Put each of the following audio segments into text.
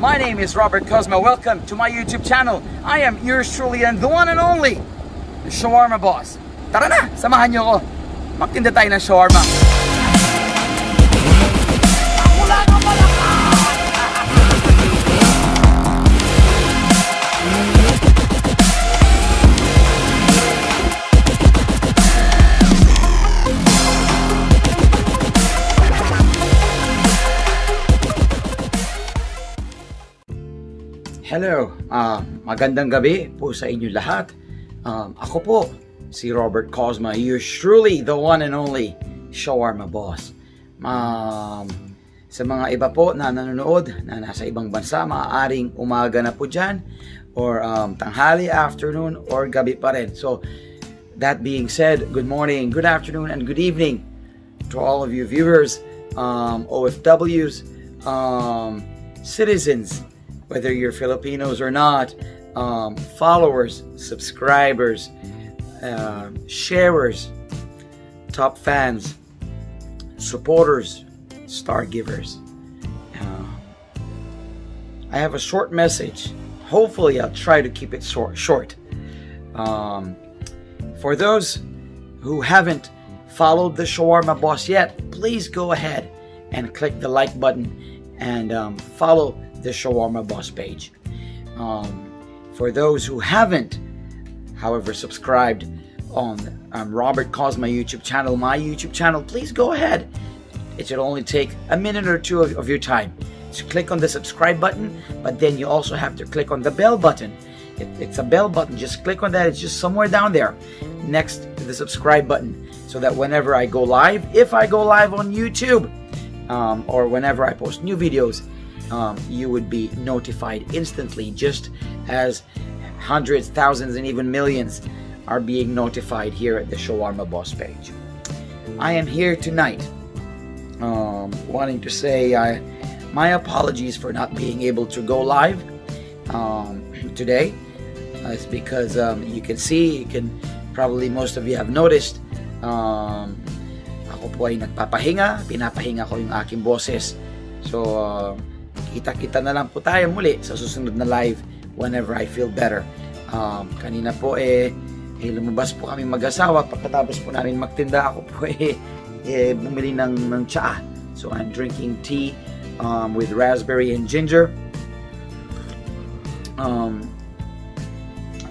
My name is Robert Cosmo. Welcome to my YouTube channel. I am yours truly and the one and only, Shawarma Boss. Tara na, samahan niyo ako. Magtinda tayo ng shawarma. Hello, ah, magandang gabi po sa inyo lahat. Um, ako po, si Robert Cosma, you're truly the one and only shawarma boss. Um, sa mga iba po na nanonood na nasa ibang bansa, maaaring umaga na po dyan, or um, tanghali, afternoon, or gabi pa rin. So, that being said, good morning, good afternoon, and good evening to all of you viewers, um, OFWs, um, citizens, whether you're Filipinos or not, um, followers, subscribers, uh, sharers, top fans, supporters, star givers. Uh, I have a short message. Hopefully, I'll try to keep it short. short. Um, for those who haven't followed the Shawarma Boss yet, please go ahead and click the like button and um, follow the Shawarma Boss page. Um, for those who haven't, however, subscribed on um, Robert Cosma YouTube channel, my YouTube channel, please go ahead. It should only take a minute or two of, of your time. So click on the subscribe button, but then you also have to click on the bell button. It, it's a bell button. Just click on that. It's just somewhere down there next to the subscribe button so that whenever I go live, if I go live on YouTube, um, or whenever I post new videos, um, you would be notified instantly, just as hundreds, thousands, and even millions are being notified here at the Shawarma Boss page. I am here tonight um, wanting to say I, my apologies for not being able to go live um, today. Uh, it's because um, you can see, you can probably most of you have noticed, um, ako po ay nagpapahinga, pinapahinga ko yung aking boses. So, uh, kita-kita na lang po tayo muli sa susunod na live whenever I feel better. Um, kanina po eh, eh lumabas po kami mag-asawa pagkatapos po namin magtinda ako po eh, eh bumili ng, ng tsaa. So I'm drinking tea um, with raspberry and ginger. Um,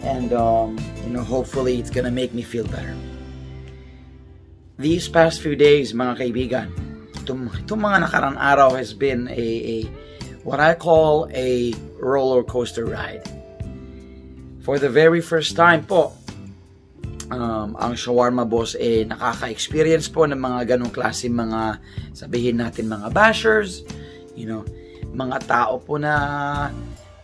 and um, you know hopefully it's gonna make me feel better. These past few days mga kaibigan, itong, itong mga nakarang araw has been a, a what I call a roller coaster ride. For the very first time po, um, ang shawarma boss eh nakaka-experience po ng mga ganong klase mga sabihin natin mga bashers, you know, mga tao po na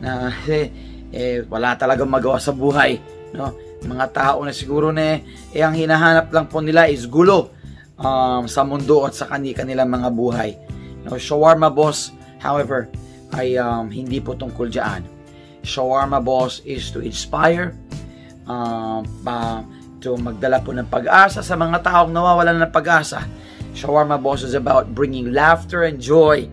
na eh, eh wala talagang magawa sa buhay, no? Mga tao na siguro na eh, ang hinahanap lang po nila is gulo um, sa mundo at sa kanilang mga buhay. No, shawarma boss, however, ay um, hindi po tungkol dyan. Shawarma Boss is to inspire, um, pa, to magdala po ng pag-asa sa mga taong nawawalan ng pag-asa. Shawarma Boss is about bringing laughter and joy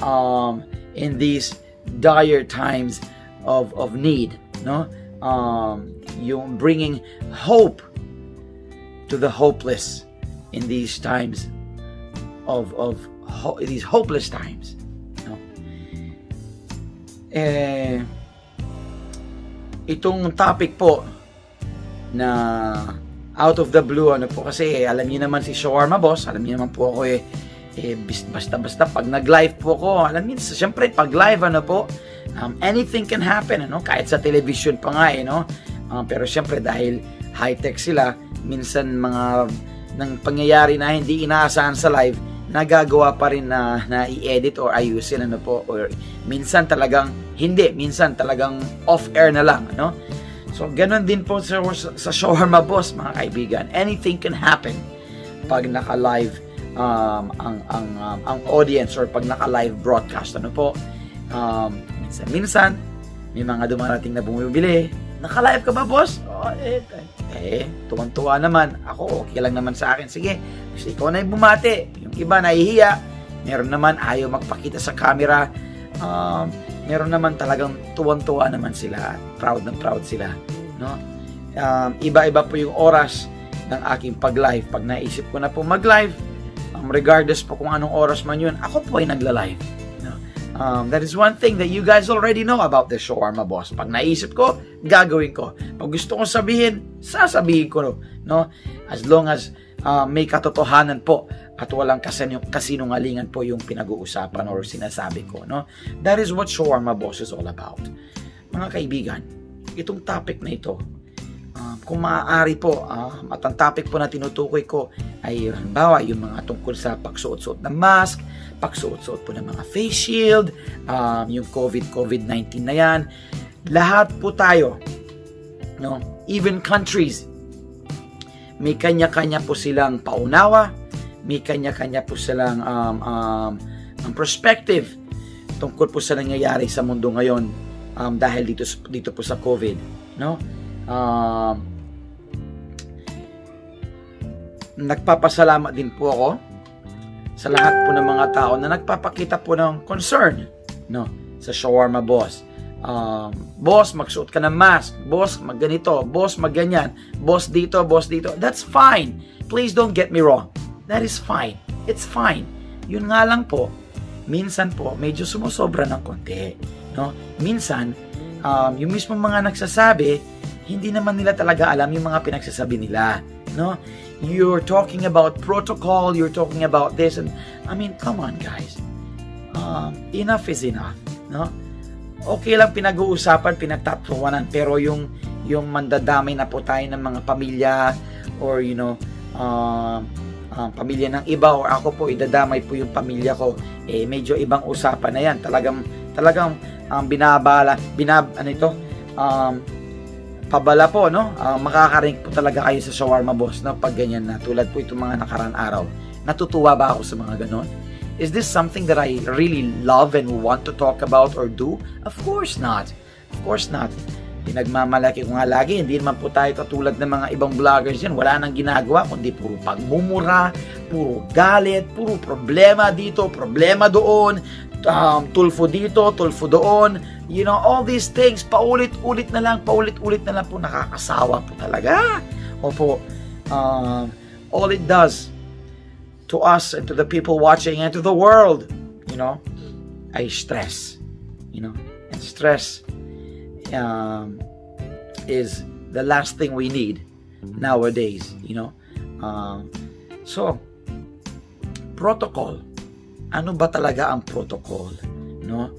um, in these dire times of, of need. No? Um, yung bringing hope to the hopeless in these times of, of ho- these hopeless times eh, itong topic po na out of the blue, ano po kasi, eh, alam niyo naman si Shawarma Boss, alam niyo naman po ako eh, eh basta-basta pag nag-live po ako, alam niyo, siyempre pag live ano po, um, anything can happen, ano, kahit sa television pa nga eh, no? Um, pero siyempre dahil high-tech sila, minsan mga ng pangyayari na hindi inaasahan sa live, nagagawa pa rin na, na i-edit or ayusin ano po or minsan talagang hindi minsan talagang off air na lang no so ganun din po sa, sa shawarma boss mga kaibigan anything can happen pag naka live um, ang ang um, ang audience or pag naka live broadcast ano po um, minsan minsan may mga dumarating na bumibili naka-live ka ba, boss? Oh, eh, eh, tuwang-tuwa naman. Ako, okay lang naman sa akin. Sige, gusto ikaw na yung bumati. Iba, nahihiya. Meron naman, ayaw magpakita sa camera. Um, meron naman talagang tuwan-tuwa naman sila, proud na proud sila, no? Um, iba-iba po yung oras ng aking pag-live. Pag naisip ko na po mag-live, um, regardless po kung anong oras man yun, ako po ay nagla-live. No? Um, that is one thing that you guys already know about the Shawarma Boss. Pag naisip ko, gagawin ko. Pag gusto kong sabihin, sasabihin ko. No? As long as uh, may katotohanan po at walang kasin- kasinungalingan po yung pinag-uusapan or sinasabi ko. No? That is what Shawarma Boss is all about. Mga kaibigan, itong topic na ito, uh, kung maaari po, uh, at ang topic po na tinutukoy ko ay halimbawa yung mga tungkol sa pagsuot-suot ng mask, pagsuot-suot po ng mga face shield, um, yung COVID, COVID-19 na yan. Lahat po tayo, no? even countries, may kanya-kanya po silang paunawa, may kanya-kanya po silang um, um, um, perspective tungkol po sa nangyayari sa mundo ngayon um, dahil dito dito po sa COVID, no? Um, nagpapasalamat din po ako sa lahat po ng mga tao na nagpapakita po ng concern, no, sa shawarma boss. Um, boss, magsuot ka ng mask. Boss, magganito. Boss, magganyan. Boss dito, boss dito. That's fine. Please don't get me wrong. That is fine. It's fine. Yun nga lang po, minsan po, medyo sumusobra ng konti. No? Minsan, um, yung mismo mga nagsasabi, hindi naman nila talaga alam yung mga pinagsasabi nila. No? You're talking about protocol, you're talking about this, and I mean, come on guys. Um, enough is enough. No? Okay lang pinag-uusapan, pinagtatawanan, pero yung yung mandadamay na po tayo ng mga pamilya or you know, uh, uh, pamilya ng iba or ako po idadamay po yung pamilya ko. Eh medyo ibang usapan na yan. Talagang talagang um, binabala binab ano ito? Um, pabala po no? Uh, makakaring po talaga kayo sa shawarma boss no? Pag ganyan na. Tulad po itong mga nakaraan araw. Natutuwa ba ako sa mga ganon? Is this something that I really love and want to talk about or do? Of course not. Of course not. Pinagmamalaki ko nga lagi, hindi naman po tayo katulad ng mga ibang vloggers yan. Wala nang ginagawa, kundi puro pagmumura, puro galit, puro problema dito, problema doon, um, tulfo dito, tulfo doon. You know, all these things, paulit-ulit na lang, paulit-ulit na lang po, nakakasawa po talaga. Opo, um, all it does to us and to the people watching and to the world, you know, ay stress. You know, and stress um, is the last thing we need nowadays, you know. Um, so, protocol. Ano ba talaga ang protocol? No?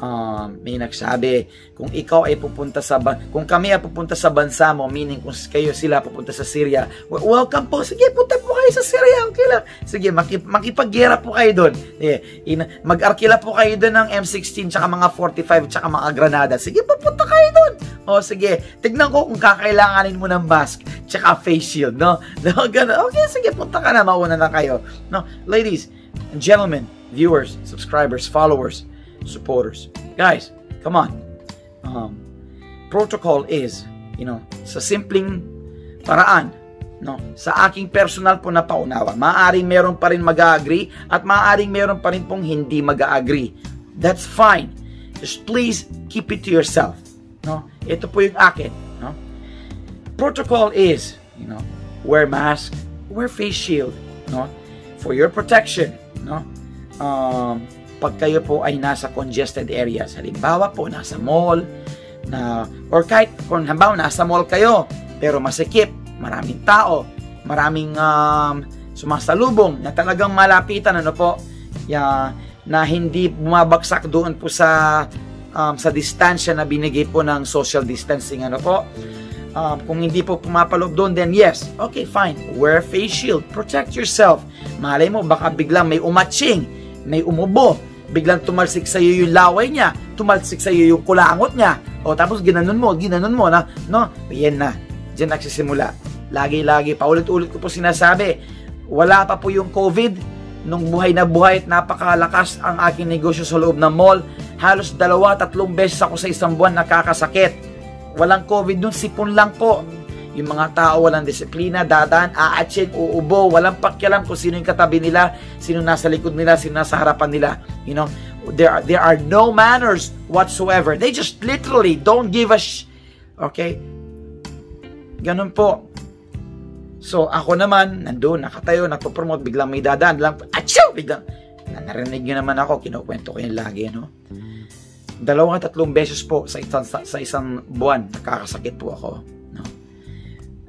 Um, may nagsabi, kung ikaw ay pupunta sa, kung kami ay pupunta sa bansa mo, meaning kung kayo sila pupunta sa Syria, welcome po, sige, punta po kayo sa Syria, okay lang. Sige, makip, makipaggera po kayo doon. Yeah, mag-arkila po kayo doon ng M16, tsaka mga 45, tsaka mga granada. Sige, pupunta kayo doon. O, sige, tignan ko kung kakailanganin mo ng mask, tsaka face shield, no? no ganun. Okay, sige, punta ka na, mauna na kayo. No, ladies and gentlemen, viewers, subscribers, followers, supporters. Guys, come on. Um, protocol is, you know, sa simpleng paraan, no, sa aking personal po na paunawa, maaaring meron pa rin mag-agree at maaaring meron pa rin pong hindi mag-agree. That's fine. Just please keep it to yourself. No? Ito po yung akin. No? Protocol is, you know, wear mask, wear face shield, no? For your protection, no? Um, pag kayo po ay nasa congested areas. Halimbawa po, nasa mall, na, or kahit kung halimbawa nasa mall kayo, pero masikip, maraming tao, maraming um, sumasalubong na talagang malapitan, ano po, ya, na hindi bumabagsak doon po sa um, sa distansya na binigay po ng social distancing, ano po. Um, kung hindi po pumapaloob doon, then yes, okay, fine. Wear face shield. Protect yourself. Malay mo, baka biglang may umatching, may umubo, biglang tumalsik sa iyo yung laway niya, tumalsik sa iyo yung kulangot niya. O tapos ginanon mo, ginanon mo na, no? Yan na. Diyan nagsisimula. Lagi-lagi, paulit-ulit ko po sinasabi, wala pa po yung COVID, nung buhay na buhay at napakalakas ang aking negosyo sa loob ng mall. Halos dalawa, tatlong beses ako sa isang buwan nakakasakit. Walang COVID nun, sipon lang po. Yung mga tao walang disiplina, dadaan, aatsin, uubo, walang pakialam kung sino yung katabi nila, sino nasa likod nila, sino nasa harapan nila. You know, there are, there are no manners whatsoever. They just literally don't give a sh- Okay? Ganun po. So, ako naman, nandun, nakatayo, nagpo-promote, biglang may dadaan, biglang, achoo! Biglang, narinig nyo naman ako, kinukwento ko yun lagi, no? Dalawang tatlong beses po sa isang, sa isang buwan, nakakasakit po ako?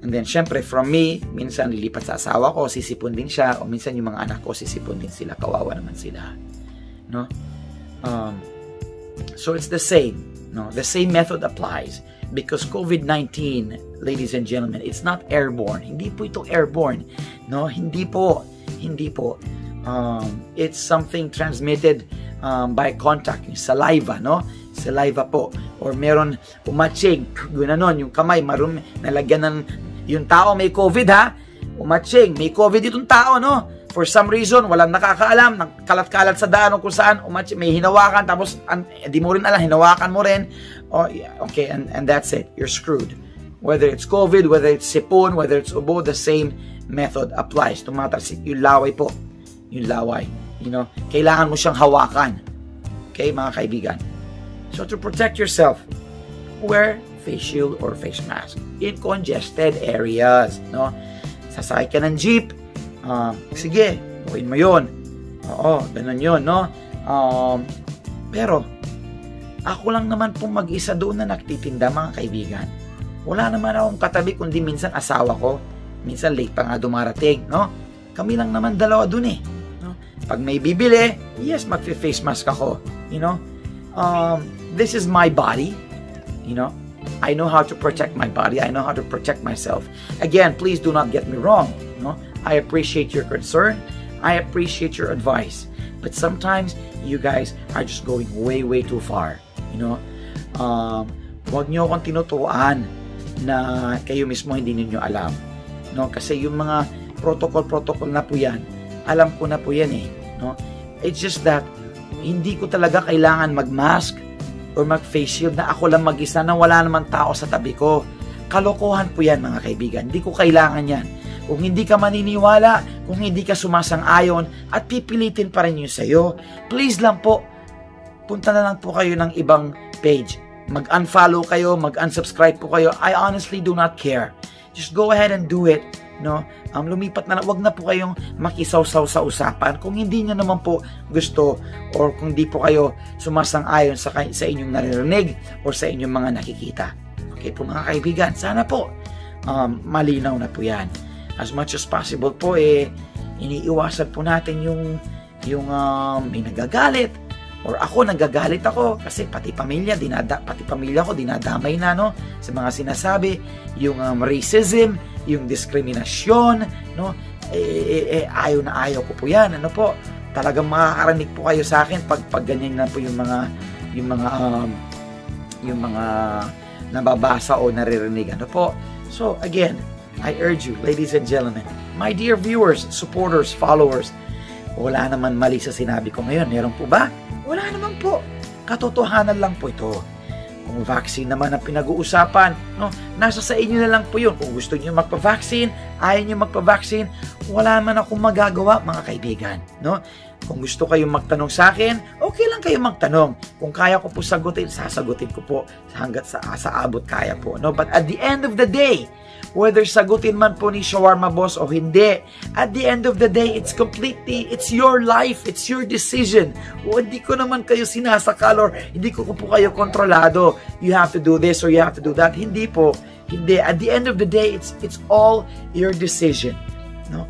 And then, syempre, from me, minsan lilipat sa asawa ko, sisipon din siya, o minsan yung mga anak ko, sisipon din sila, kawawa naman sila, no? Um, so, it's the same, no? The same method applies because COVID-19, ladies and gentlemen, it's not airborne. Hindi po ito airborne. No, hindi po. Hindi po. Um, it's something transmitted um, by contact, yung saliva, no? Saliva po. Or meron umatching, gano'n, yung kamay, marumi, nalagyan ng, yung tao may COVID ha, umatching, may COVID itong tao, no? For some reason, walang nakakaalam, nagkalat-kalat sa daan kung saan, umatching, may hinawakan, tapos, an, di mo rin alam, hinawakan mo rin, Oh, yeah, okay, and, and that's it. You're screwed. Whether it's COVID, whether it's sipon, whether it's ubo, the same method applies. Tumatalsik yung laway po. Yung laway. You know, kailangan mo siyang hawakan. Okay, mga kaibigan. So to protect yourself, wear face shield or face mask in congested areas. No? Sasakay ka ng jeep, uh, sige, gawin mo yun. Oo, ganun yun, no? Um, pero, ako lang naman pong mag-isa doon na nagtitinda mga kaibigan. Wala naman akong katabi kundi minsan asawa ko. Minsan late pa nga dumarating, no? Kami lang naman dalawa doon eh. No? Pag may bibili, yes, mag-face mask ako. You know? Um, this is my body. You know? I know how to protect my body. I know how to protect myself. Again, please do not get me wrong. No? I appreciate your concern. I appreciate your advice. But sometimes you guys are just going way, way too far. You know, um, huwag nyo akong tinuturuan na kayo mismo hindi niyo alam. No? Kasi yung mga protocol-protocol na po yan, alam ko na po yan eh. No? It's just that, hindi ko talaga kailangan mag-mask or mag-face shield na ako lang mag-isa na wala naman tao sa tabi ko. Kalokohan po yan mga kaibigan. Hindi ko kailangan yan. Kung hindi ka maniniwala, kung hindi ka sumasang-ayon at pipilitin pa rin yun sa'yo, please lang po, punta na lang po kayo ng ibang page. Mag-unfollow kayo, mag-unsubscribe po kayo. I honestly do not care. Just go ahead and do it. No? Um, lumipat na, wag na po kayong makisaw-saw sa usapan. Kung hindi niyo naman po gusto or kung hindi po kayo sumasang-ayon sa, sa inyong naririnig or sa inyong mga nakikita. Okay po mga kaibigan, sana po um, malinaw na po yan. As much as possible po, eh, iniiwasan po natin yung yung um, may nagagalit, or ako nagagalit ako kasi pati pamilya dinada pati pamilya ko dinadamay na no? Sa mga sinasabi yung um, racism yung diskriminasyon no? Eh, eh, eh, ayaw na ayaw ko po yan ano po? Talagang makakarinig po kayo sa akin pag pag ganyan na po yung mga yung mga um, yung mga nababasa o naririnig ano po? So again I urge you ladies and gentlemen my dear viewers supporters followers wala naman mali sa sinabi ko ngayon meron po ba wala naman po. Katotohanan lang po ito. Kung vaccine naman ang pinag-uusapan, no, nasa sa inyo na lang po yun. Kung gusto niyo magpa-vaccine, ayaw niyo magpa-vaccine, wala man akong magagawa, mga kaibigan. No? Kung gusto kayong magtanong sa akin, okay lang kayo magtanong. Kung kaya ko po sagutin, sasagutin ko po hanggat sa, sa abot kaya po. No? But at the end of the day, whether sagutin man po ni Shawarma Boss o hindi. At the end of the day, it's completely, it's your life, it's your decision. O hindi ko naman kayo sinasakal or hindi ko po kayo kontrolado. You have to do this or you have to do that. Hindi po. Hindi. At the end of the day, it's it's all your decision. No?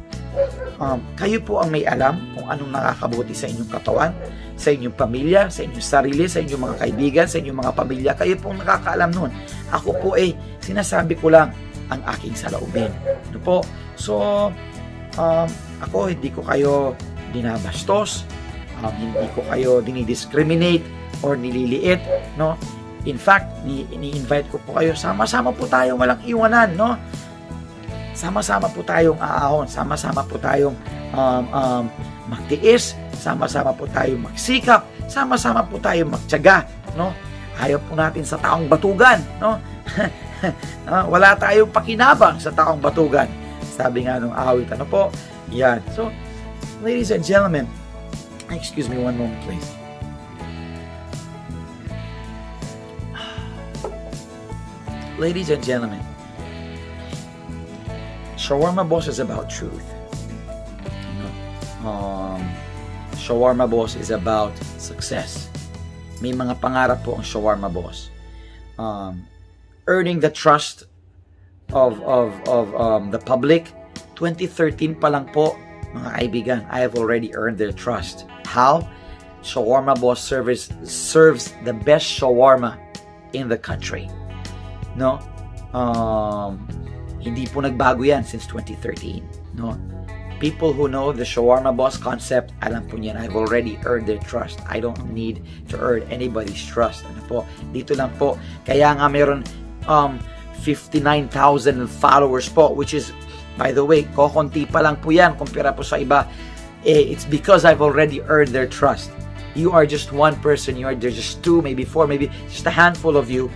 Um, kayo po ang may alam kung anong nakakabuti sa inyong katawan, sa inyong pamilya, sa inyong sarili, sa inyong mga kaibigan, sa inyong mga pamilya. Kayo po ang nakakaalam nun. Ako po eh, sinasabi ko lang, ang aking saloobin. Ano po? So, um, ako hindi ko kayo dinabastos, um, hindi ko kayo dinidiscriminate or nililiit, no? In fact, ni, ni-invite ko po kayo, sama-sama po tayong walang iwanan, no? Sama-sama po tayong aahon, sama-sama po tayong um, um, magtiis, sama-sama po tayong magsikap, sama-sama po tayong magtyaga, no? Ayaw po natin sa taong batugan, no? Ah, wala tayong pakinabang sa taong batugan. Sabi nga nung awit, ano po? Yan. So, ladies and gentlemen, excuse me one moment please. Ladies and gentlemen, Shawarma Boss is about truth. Um, Shawarma Boss is about success. May mga pangarap po ang Shawarma Boss. Um, earning the trust of of of um, the public. 2013 pa lang po, mga kaibigan, I have already earned their trust. How? Shawarma Boss service serves the best shawarma in the country. No? Um, hindi po nagbago yan since 2013. No? People who know the shawarma boss concept, alam po niyan, I've already earned their trust. I don't need to earn anybody's trust. Ano po? Dito lang po. Kaya nga meron um, 59,000 followers po, which is, by the way, kokonti pa lang po yan kumpara po sa iba. Eh, it's because I've already earned their trust. You are just one person. You are there's just two, maybe four, maybe just a handful of you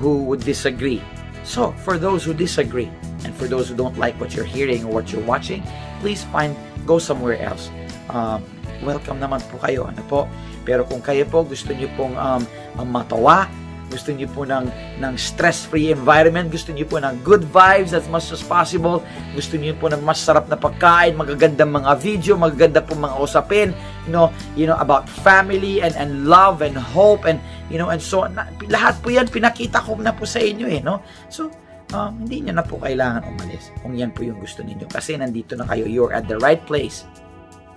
who would disagree. So, for those who disagree, and for those who don't like what you're hearing or what you're watching, please find, go somewhere else. Um, welcome naman po kayo, ano po. Pero kung kayo po gusto niyo pong um, matawa, gusto niyo po ng, ng stress-free environment, gusto niyo po ng good vibes as much as possible, gusto niyo po ng masarap na pagkain, magagandang mga video, magaganda po mga usapin, you know, you know, about family and, and love and hope and, you know, and so, na, lahat po yan, pinakita ko na po sa inyo eh, no? So, um, hindi niyo na po kailangan umalis kung yan po yung gusto ninyo. Kasi nandito na kayo. You're at the right place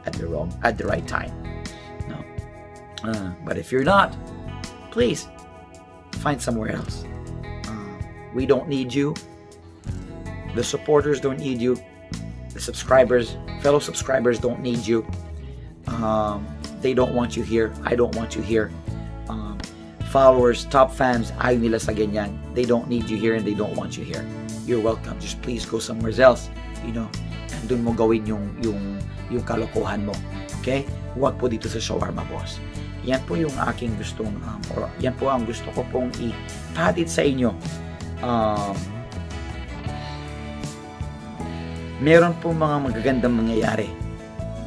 at the wrong at the right time. No? Uh, but if you're not please find somewhere else uh, we don't need you the supporters don't need you the subscribers fellow subscribers don't need you um, they don't want you here i don't want you here um, followers, top fans, ayaw nila sa ganyan. They don't need you here and they don't want you here. You're welcome. Just please go somewhere else. You know, and doon mo gawin yung, yung, yung kalokohan mo. Okay? Huwag po dito sa Shawarma Boss. Yan po yung aking gustong, um, or yan po ang gusto ko pong ipahatid sa inyo. Um, meron po mga magagandang mangyayari.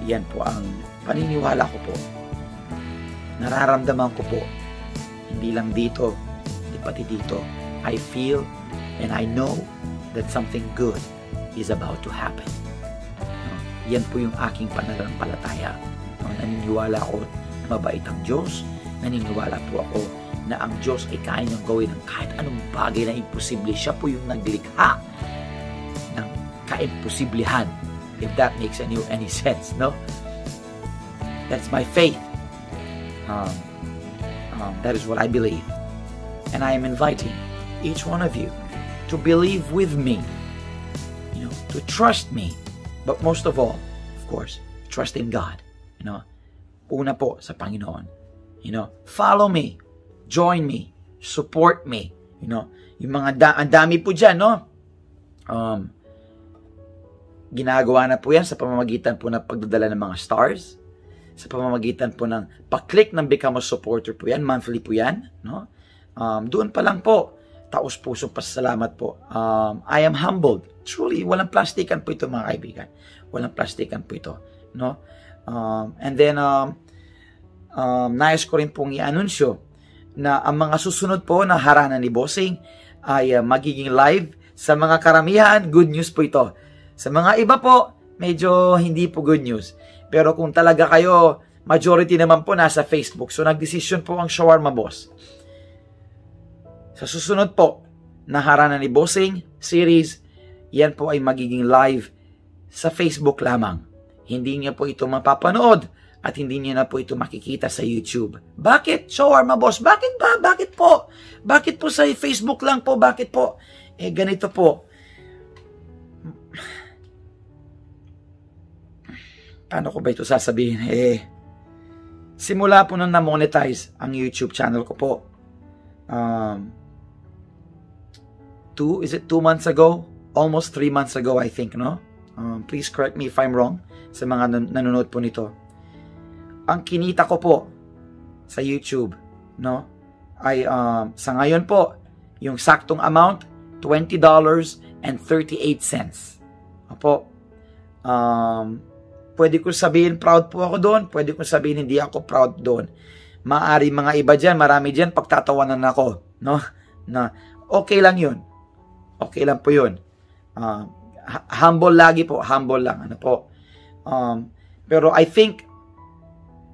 Yan po ang paniniwala ko po. Nararamdaman ko po hindi lang dito, hindi pati dito. I feel and I know that something good is about to happen. Yan po yung aking pananampalataya. Naniniwala na mabait ang Diyos. Naniniwala po ako na ang Diyos ay kaya niyang gawin ng kahit anong bagay na imposible. Siya po yung naglikha ng kaimposiblihan. If that makes any, any sense, no? That's my faith. Um, um, that is what I believe. And I am inviting each one of you to believe with me, you know, to trust me, but most of all, of course, trust in God. You know, una po sa Panginoon. You know, follow me, join me, support me. You know, yung mga da- ang dami po dyan, no? Um, ginagawa na po yan sa pamamagitan po ng pagdadala ng mga stars, sa pamamagitan po ng pa-click ng Become a Supporter po yan, monthly po yan, no? Um, doon pa lang po, taos pusong pasalamat po. Um, I am humbled. Truly, walang plastikan po ito mga kaibigan. Walang plastikan po ito, no? Um, and then, um, um, nais ko rin pong i-anunsyo na ang mga susunod po na harana ni Bossing ay uh, magiging live sa mga karamihan, good news po ito. Sa mga iba po, medyo hindi po good news. Pero kung talaga kayo, majority naman po nasa Facebook. So nagdesisyon po ang Shawarma Boss. Sa susunod po, na harana ni Bossing series, yan po ay magiging live sa Facebook lamang. Hindi niya po ito mapapanood at hindi niya na po ito makikita sa YouTube. Bakit? Shawarma Boss, bakit ba? Bakit po? Bakit po sa Facebook lang po? Bakit po? Eh, ganito po paano ko ba ito sasabihin? Eh, simula po nung na-monetize ang YouTube channel ko po. Um, two, is it two months ago? Almost three months ago, I think, no? Um, please correct me if I'm wrong sa mga nan- nanonood po nito. Ang kinita ko po sa YouTube, no? Ay, um, sa ngayon po, yung saktong amount, $20.38. Opo. Um, Pwede ko sabihin proud po ako doon. Pwede ko sabihin hindi ako proud doon. Maari mga iba dyan, marami dyan, pagtatawanan ako. No? Na okay lang yun. Okay lang po yun. Uh, humble lagi po, humble lang. Ano po. Um, pero I think,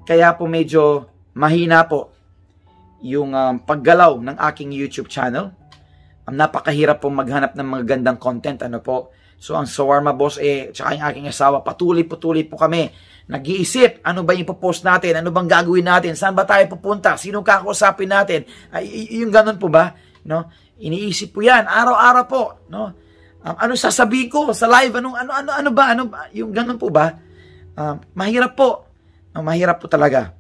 kaya po medyo mahina po yung um, paggalaw ng aking YouTube channel. Um, napakahirap po maghanap ng mga gandang content. Ano po. So ang Sawarma Boss eh, tsaka yung aking asawa, patuloy-patuloy po kami nag-iisip, ano ba yung post natin, ano bang gagawin natin, saan ba tayo pupunta, sino kakausapin natin, ay, yung ganun po ba, no? Iniisip po yan, araw-araw po, no? Um, ano sasabihin ko sa live, anong, ano, ano, ano ba, ano yung ganun po ba? Um, mahirap po, no? mahirap po talaga.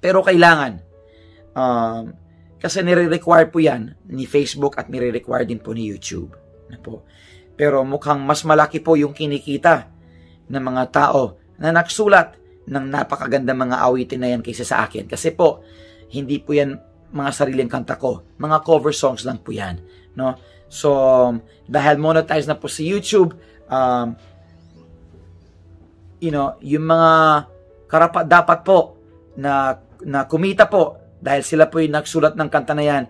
Pero kailangan, um, kasi nire-require po yan ni Facebook at nire-require din po ni YouTube. Na po. Pero mukhang mas malaki po yung kinikita ng mga tao na nagsulat ng napakaganda mga awitin na yan kaysa sa akin. Kasi po, hindi po yan mga sariling kanta ko. Mga cover songs lang po yan. No? So, dahil monetize na po si YouTube, um, you know, yung mga karapat dapat po na, na kumita po dahil sila po yung nagsulat ng kanta na yan,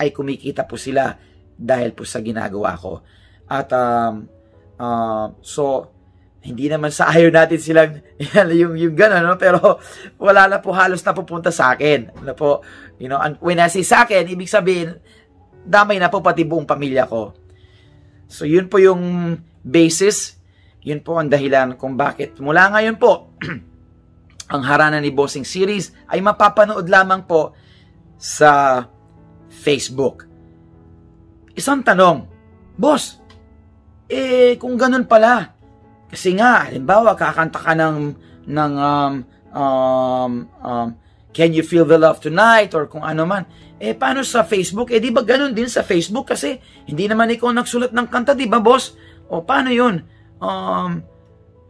ay kumikita po sila dahil po sa ginagawa ko. At um, uh, so, hindi naman sa ayaw natin silang yung yung gano'n no? Pero wala na po halos na pupunta sa akin ano po? You know and when I say sa akin ibig sabihin damay na po pati buong pamilya ko. So yun po yung basis yun po ang dahilan kung bakit mula ngayon po ang harana ni Bossing series ay mapapanood lamang po sa Facebook isang tanong boss eh kung ganun pala kasi nga, halimbawa, kakanta ka ng, ng um, um, um, Can You Feel the Love Tonight or kung ano man. Eh, paano sa Facebook? Eh, di ba ganun din sa Facebook? Kasi hindi naman ikaw nagsulat ng kanta, di ba, boss? O, paano yun? Um,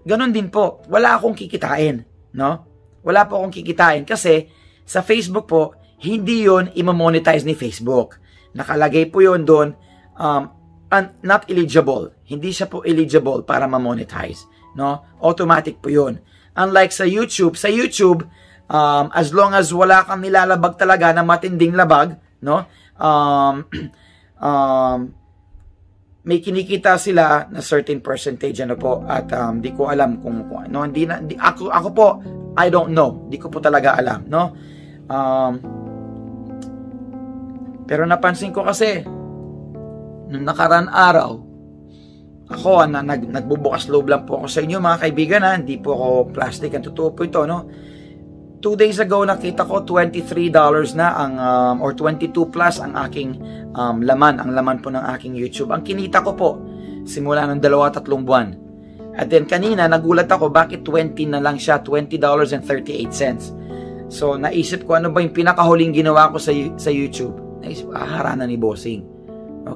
ganun din po. Wala akong kikitain, no? Wala po akong kikitain kasi sa Facebook po, hindi yon imamonetize ni Facebook. Nakalagay po yon doon, um, not eligible. Hindi siya po eligible para ma-monetize. No? Automatic po yun. Unlike sa YouTube, sa YouTube, um, as long as wala kang nilalabag talaga na matinding labag, no? Um, um, may kinikita sila na certain percentage ano po at um, di ko alam kung, kung ano. Hindi na di, ako ako po I don't know. Di ko po talaga alam no? Um, pero napansin ko kasi nung nakaraan araw, ako, na, nag, nagbubukas loob lang po ako sa inyo mga kaibigan ha, hindi po ako plastic, ang totoo po ito, no? Two days ago, nakita ko $23 na ang, um, or 22 plus ang aking um, laman, ang laman po ng aking YouTube. Ang kinita ko po, simula ng dalawa tatlong buwan. At then kanina, nagulat ako, bakit 20 na lang siya, $20.38. So, naisip ko, ano ba yung pinakahuling ginawa ko sa, sa YouTube? Naisip, ah, harana ni Bossing.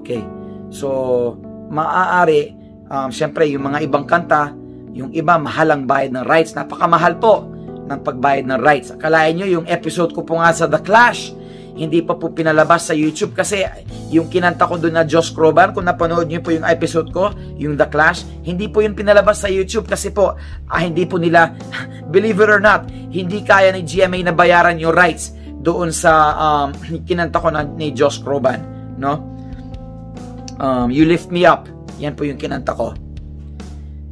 Okay. So, maaari, um, syempre, yung mga ibang kanta, yung iba, mahalang bayad ng rights. Napakamahal po ng pagbayad ng rights. Akalain nyo, yung episode ko po nga sa The Clash, hindi pa po pinalabas sa YouTube kasi yung kinanta ko doon na Josh Croban, kung napanood nyo po yung episode ko, yung The Clash, hindi po yung pinalabas sa YouTube kasi po, ah, hindi po nila, believe it or not, hindi kaya ni GMA na bayaran yung rights doon sa um, kinanta ko na, ni Josh Croban, no? um, You Lift Me Up. Yan po yung kinanta ko.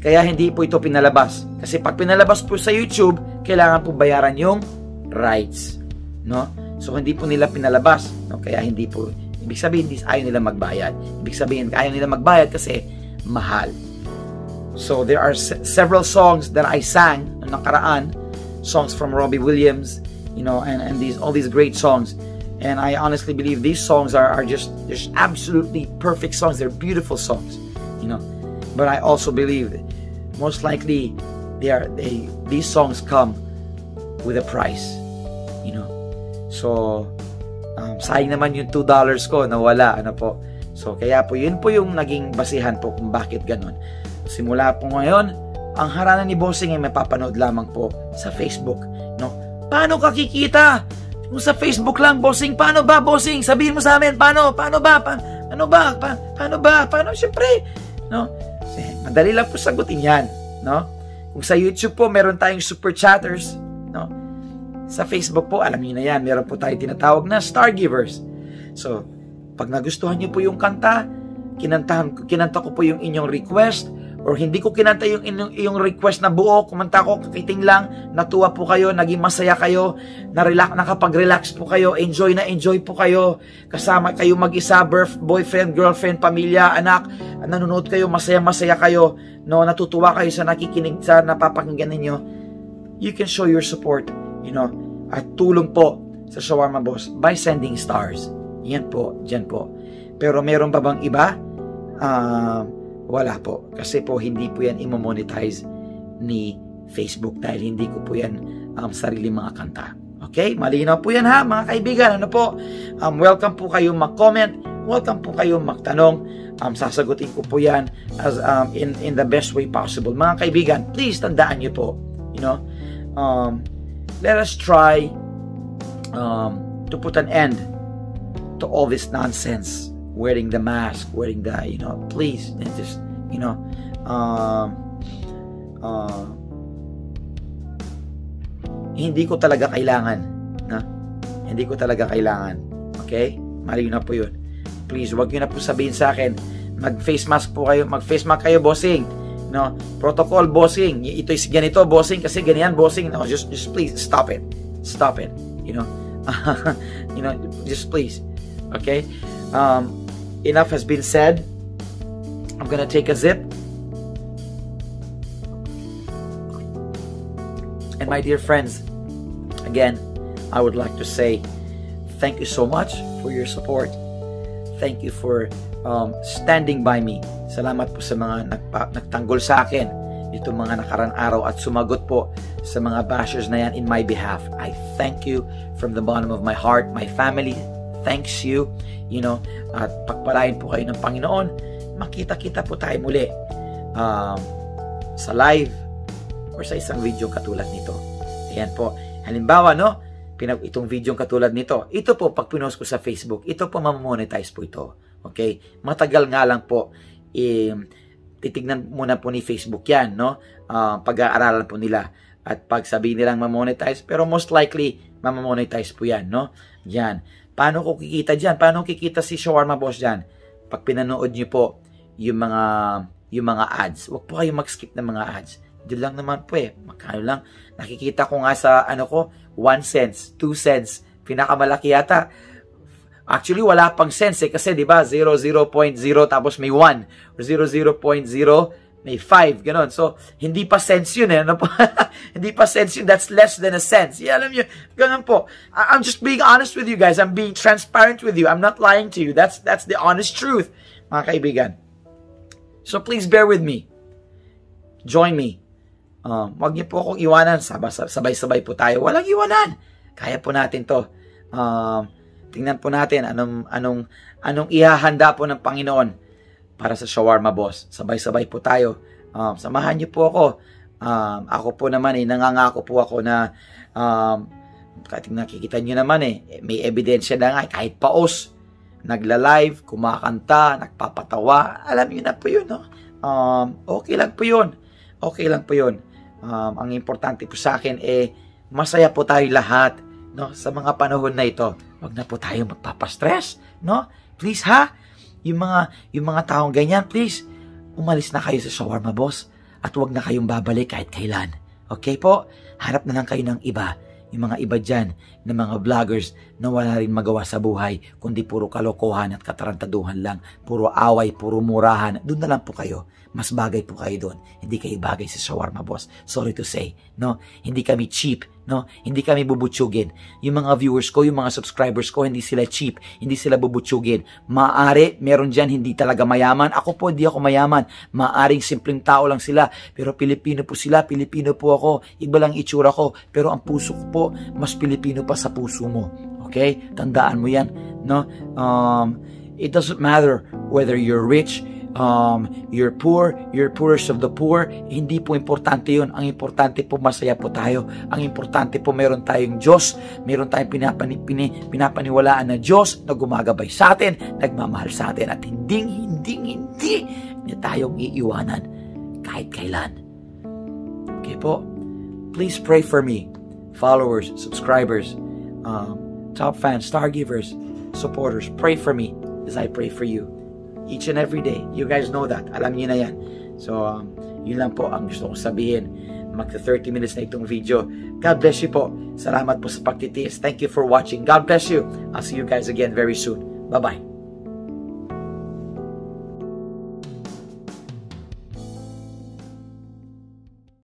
Kaya hindi po ito pinalabas. Kasi pag pinalabas po sa YouTube, kailangan po bayaran yung rights. No? So hindi po nila pinalabas. No? Kaya hindi po, ibig sabihin, ayaw nila magbayad. Ibig sabihin, ayaw nila magbayad kasi mahal. So there are se- several songs that I sang noong nakaraan. Songs from Robbie Williams, you know, and, and these all these great songs. And I honestly believe these songs are, are just just absolutely perfect songs. They're beautiful songs, you know. But I also believe most likely they are they these songs come with a price, you know. So um, sayang naman yung $2 ko nawala ano po. So kaya po yun po yung naging basihan po kung bakit ganun. Simula po ngayon, ang harana ni Bossing ay mapapanood lamang po sa Facebook, no? Paano ka kikita? Kung sa Facebook lang, bossing, paano ba, bossing? Sabihin mo sa amin, paano? Paano ba? Pa, ano ba? Pa, paano ba? Paano? Siyempre, no? Eh, madali lang po sagutin yan, no? Kung sa YouTube po, meron tayong super chatters, no? Sa Facebook po, alam niyo na yan, meron po tayong tinatawag na star givers. So, pag nagustuhan niyo po yung kanta, kinantahan, kinanta ko po yung inyong request or hindi ko kinanta yung inyong, yung request na buo, kumanta ko kakiting lang, natuwa po kayo, naging masaya kayo, na-relax, nakapag-relax po kayo, enjoy na enjoy po kayo, kasama kayo mag-isa, birth, boyfriend, girlfriend, pamilya, anak, nanonood kayo, masaya-masaya kayo, no, natutuwa kayo sa nakikinig, sa napapakinggan ninyo, you can show your support, you know, at tulong po sa Shawarma Boss by sending stars. Yan po, dyan po. Pero meron pa bang iba? Uh, wala po. Kasi po hindi po yan imo-monetize ni Facebook dahil hindi ko po yan um, sarili mga kanta. Okay? Malinaw po yan ha mga kaibigan. Ano po? Um, welcome po kayo mag-comment. Welcome po kayo magtanong. Um, sasagutin ko po yan as, um, in, in the best way possible. Mga kaibigan, please tandaan niyo po. You know? Um, let us try um, to put an end to all this nonsense wearing the mask, wearing the, you know, please, and just, you know, um, uh, hindi ko talaga kailangan, na? Hindi ko talaga kailangan. Okay? Mali na po yun. Please, wag niyo na po sabihin sa akin, mag-face mask po kayo, mag-face mask kayo, bossing. No? Protocol, bossing. Ito is ganito, bossing, kasi ganyan, bossing. No, just, just please, stop it. Stop it. You know? you know, just please. Okay? Um, enough has been said. I'm gonna take a zip. And my dear friends, again, I would like to say thank you so much for your support. Thank you for um, standing by me. Salamat po sa mga nagpa, nagtanggol sa akin itong mga nakarang araw at sumagot po sa mga bashers na yan in my behalf. I thank you from the bottom of my heart, my family, thanks you, you know, at pagpalain po kayo ng Panginoon. Makita-kita po tayo muli um, sa live or sa isang video katulad nito. Ayan po. Halimbawa, no, pinag itong video katulad nito, ito po, pag pinost ko sa Facebook, ito po mamonetize po ito. Okay? Matagal nga lang po, eh, titignan muna po ni Facebook yan, no? Uh, pag-aaralan po nila. At pag sabihin nilang mamonetize, pero most likely, mamonetize po yan, no? Yan. Paano ko kikita dyan? Paano kikita si Shawarma Boss dyan? Pag pinanood nyo po yung mga, yung mga ads, huwag po kayo mag-skip ng mga ads. Doon lang naman po eh. Magkano lang. Nakikita ko nga sa ano ko, 1 cents, 2 cents. Pinakamalaki yata. Actually, wala pang cents eh. Kasi di ba 0, 0.0 tapos may 1. Or 0, 0.0 may 5, ganon. So, hindi pa sense yun eh. Ano po? hindi pa sense yun. That's less than a sense. Yeah, alam nyo, ganon po. I- I'm just being honest with you guys. I'm being transparent with you. I'm not lying to you. That's that's the honest truth, mga kaibigan. So, please bear with me. Join me. Um, wag niyo po akong iwanan. Sabay-sabay po tayo. Walang iwanan. Kaya po natin to. Um, tingnan po natin anong, anong, anong ihahanda po ng Panginoon para sa shawarma boss. Sabay-sabay po tayo. Um, samahan niyo po ako. Um, ako po naman eh, nangangako po ako na um, kahit nakikita niyo naman eh, may ebidensya na nga kahit paos. Nagla-live, kumakanta, nagpapatawa. Alam niyo na po yun. No? Um, okay lang po yun. Okay lang po yun. Um, ang importante po sa akin eh, masaya po tayo lahat no sa mga panahon na ito. Huwag na po tayo magpapastress, no? Please ha, yung mga, yung mga taong ganyan, please, umalis na kayo sa shawarma boss at huwag na kayong babalik kahit kailan. Okay po? Harap na lang kayo ng iba. Yung mga iba dyan na mga vloggers na wala rin magawa sa buhay kundi puro kalokohan at katarantaduhan lang. Puro away, puro murahan. Doon na lang po kayo mas bagay po kayo doon. Hindi kayo bagay sa shawarma boss. Sorry to say, no? Hindi kami cheap, no? Hindi kami bubutsugin. Yung mga viewers ko, yung mga subscribers ko, hindi sila cheap, hindi sila bubutsugin. Maari, meron dyan hindi talaga mayaman. Ako po, hindi ako mayaman. Maaring simpleng tao lang sila, pero Pilipino po sila, Pilipino po ako. Iba lang itsura ko, pero ang puso ko po, mas Pilipino pa sa puso mo. Okay? Tandaan mo yan, no? Um, it doesn't matter whether you're rich, um, you're poor, you're poorest of the poor, hindi po importante yun. Ang importante po masaya po tayo. Ang importante po meron tayong Diyos, meron tayong pinapani, pini, pinapaniwalaan na Diyos na gumagabay sa atin, nagmamahal sa atin at hindi, hindi, hindi niya tayong iiwanan kahit kailan. Okay po? Please pray for me, followers, subscribers, um, top fans, star givers, supporters. Pray for me as I pray for you. Each and every day. You guys know that. Alam niyo na yan. So, um, yun lang po ang gusto kong sabihin. Magta 30 minutes na itong video. God bless you po. Salamat po sa pagtitiis. Thank you for watching. God bless you. I'll see you guys again very soon. Bye-bye.